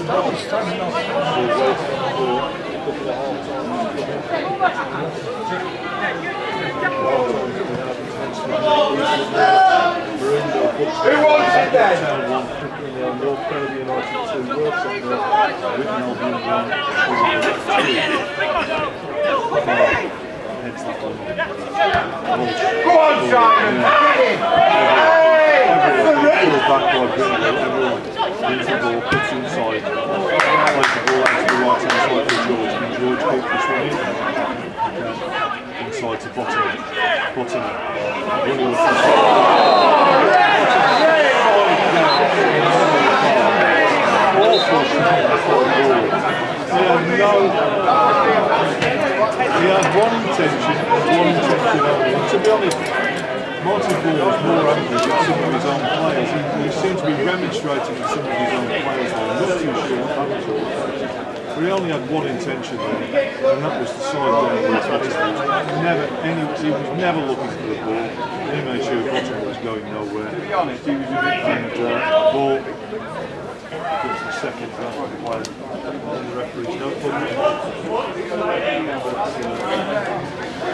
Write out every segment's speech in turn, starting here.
Who wants it then? North Carolina United 2, World Cup 1, Wigan Albion 1, Heads that one. Go on, Simon. Get in. Hey! Goes backward, everyone wins the ball, puts inside, plays the ball out to the right hand side for George, and this in. Okay. Inside to Bottomer. Bottomer. Awful had no. He had one intention, one intention to be honest, Martin Ball was more angry at some of his own players. He, he seemed to be remonstrating with some of his own players. I'm not too sure he only had one intention there, and that was to side down the. Never, any, he was never looking for the ball. He made sure Bottomer was going nowhere. To be honest, he was a bit And uh, ball gives the second that player on the referee's notebook. But, uh,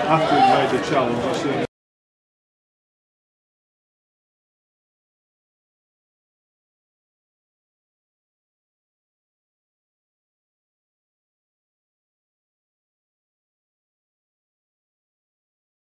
after he made the challenge, he seemed